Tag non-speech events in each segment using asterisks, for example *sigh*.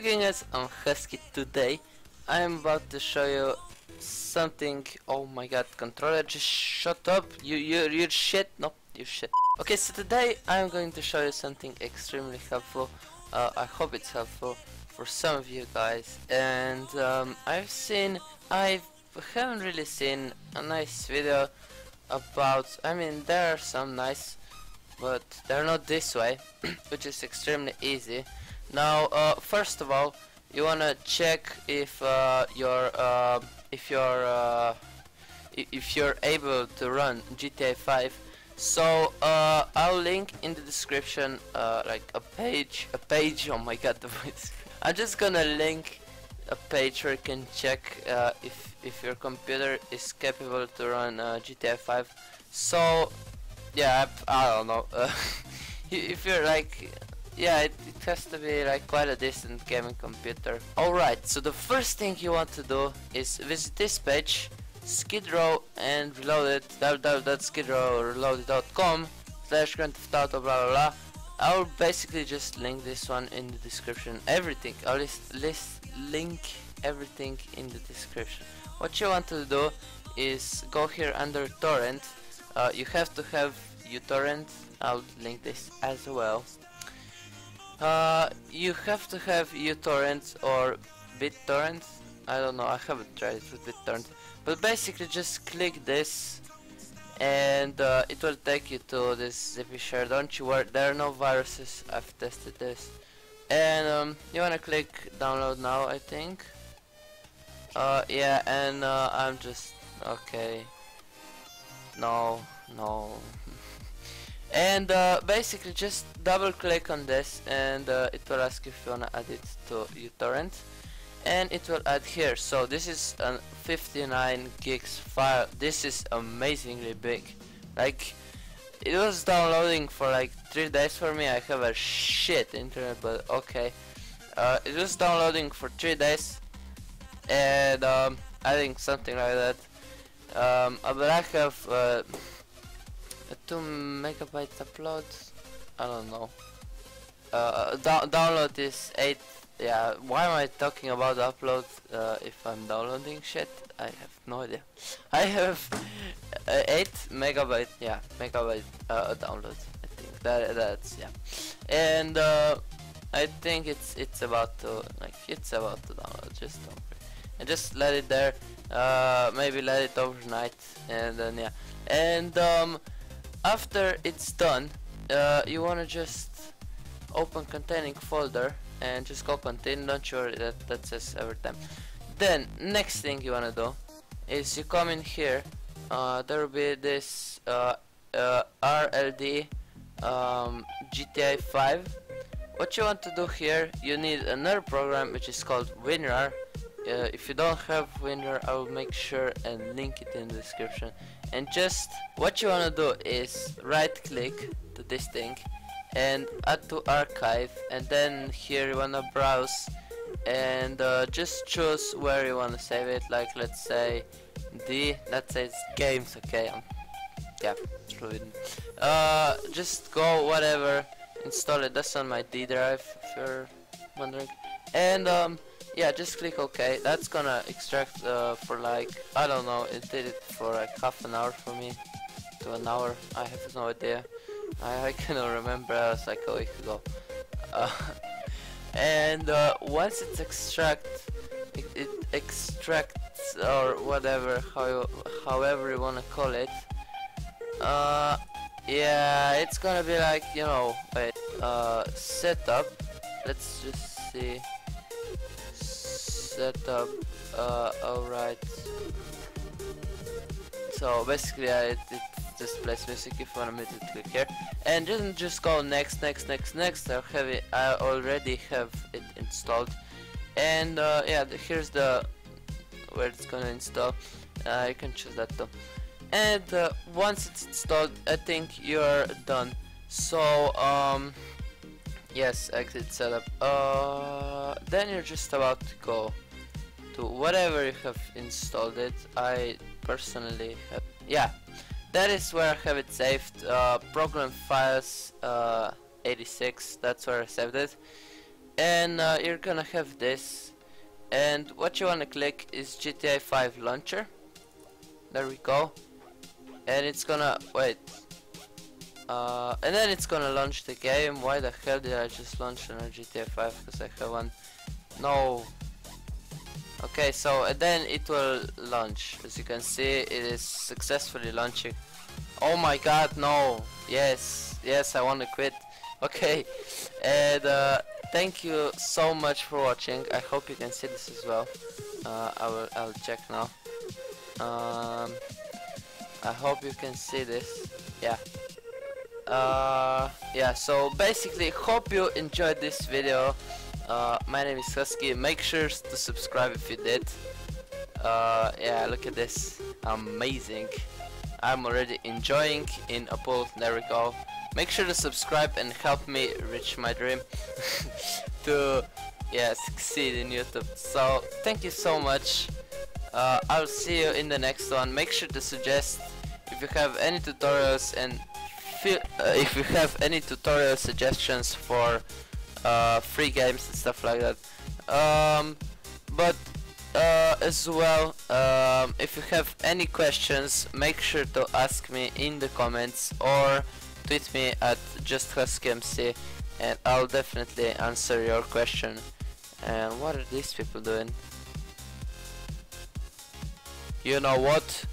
gamers, I'm Husky today. I'm about to show you something. Oh my god, controller, just shut up. You, you, you shit. No, you shit. Okay, so today I'm going to show you something extremely helpful. Uh, I hope it's helpful for some of you guys. And um, I've seen, I haven't really seen a nice video about. I mean, there are some nice, but they're not this way, *clears throat* which is extremely easy. Now, uh, first of all, you wanna check if uh, you're uh, if you're uh, if you're able to run GTA 5. So uh, I'll link in the description uh, like a page, a page. Oh my god, *laughs* the voice. I'm just gonna link a page where you can check if if your computer is capable to run GTA 5. So yeah, I, I don't know. *laughs* if you're like yeah, it, it, has to be like quite a decent gaming computer. Alright, so the first thing you want to do is visit this page, Skid Row and Reloaded, www.skidrowreloaded.com slash Grand Theft Auto blah blah blah. I'll basically just link this one in the description. Everything, I'll list, list link everything in the description. What you want to do is go here under torrent. Uh, you have to have uTorrent. I'll link this as well. Uh, you have to have uTorrent or BitTorrent. I don't know, I haven't tried it with BitTorrent. But basically just click this and uh, it will take you to this Zippyshare. Don't you worry, there are no viruses, I've tested this. And um, you wanna click download now, I think. Uh, yeah, and uh, I'm just, okay. No, no. And uh, basically just double click on this and uh, it will ask if you wanna add it to your torrent and it will add here. So this is a 59 gigs file. This is amazingly big. Like it was downloading for like three days for me. I have a shit internet but okay. Uh, it was downloading for three days. And um, I think something like that. Um, but I have 2 megabytes upload I don't know. Uh, download is 8 yeah why am I talking about upload uh, if I'm downloading shit? I have no idea. *laughs* I have uh, 8 megabyte yeah megabyte uh, download I think. That that's yeah. And uh, I think it's it's about to like it's about to download just don't and just let it there uh, maybe let it overnight and then yeah. And um, after it's done uh, you wanna just open containing folder and just go contain don't worry that that says every time. Then next thing you wanna do is you come in here uh, there will be this uh, uh, RLD um, GTA 5 what you want to do here you need another program which is called WinRAR uh, if you don't have WinRAR I will make sure and link it in the description. And just what you wanna do is right click to this thing and add to archive and then here you wanna browse and uh, just choose where you wanna save it. Like let's say D let's say it's games okay? Um, yeah uh, just go whatever install it. That's on my D drive if you're wondering. And um, yeah just click OK. That's gonna extract uh, for like I don't know it did it for like half an hour for me to an hour. I have no idea. I, I *laughs* cannot remember. It was like a week ago. Uh, *laughs* and uh, once it's extract it, it, extracts or whatever how you, however you wanna call it uh, yeah it's gonna be like you know wait uh, setup. Let's just see setup uh, alright. So basically I, it, it just plays music if you want me to click here and then just go next next next next. I have it I already have it installed. And uh, yeah the, here's the where it's gonna install. Uh, you can choose that too and uh, once it's installed I think you're done. So um yes exit setup. Uh then you're just about to go to whatever you have installed it I personally have yeah. That is where I have it saved uh, program files uh, 86 that's where I saved it. And uh, you're gonna have this. And what you wanna click is GTA 5 launcher. There we go. And it's gonna wait. Uh, and then it's gonna launch the game. Why the hell did I just launch on GTA 5 because I have one no okay so and then it will launch. As you can see it is successfully launching. Oh my god no. Yes yes I want to quit. *laughs* Okay and uh, thank you so much for watching. I hope you can see this as well. Uh, I will I'll check now. Um, I hope you can see this. Yeah. Uh, yeah so basically hope you enjoyed this video uh, my name is Husky. Make sure to subscribe if you did. Uh, yeah look at this. Amazing. I'm already enjoying in a pool there we go. Make sure to subscribe and help me reach my dream *laughs* to yeah succeed in YouTube. So thank you so much. Uh, I'll see you in the next one. Make sure to suggest if you have any tutorials and feel, uh, if you have any tutorial suggestions for uh, free games and stuff like that um, but uh, as well um, if you have any questions make sure to ask me in the comments or tweet me at justhuskyMC and I'll definitely answer your question. And what are these people doing? You know what?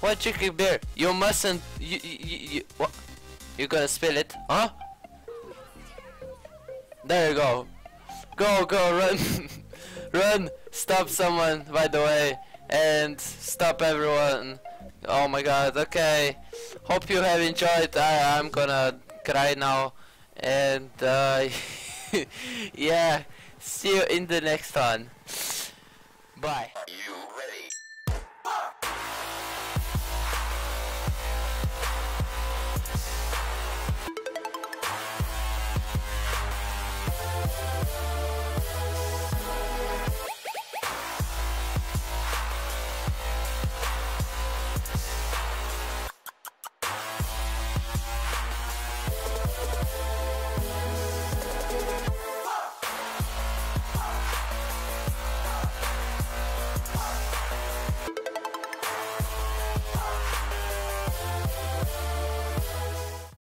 What chicken beer? You mustn't. You, you, you, what? You gonna spill it? Huh? There you go. Go, go, run. *laughs* run. Stop someone, by the way. And stop everyone. Oh my god, okay. Hope you have enjoyed. I, I'm gonna cry now. And uh, *laughs* yeah, see you in the next one. Bye.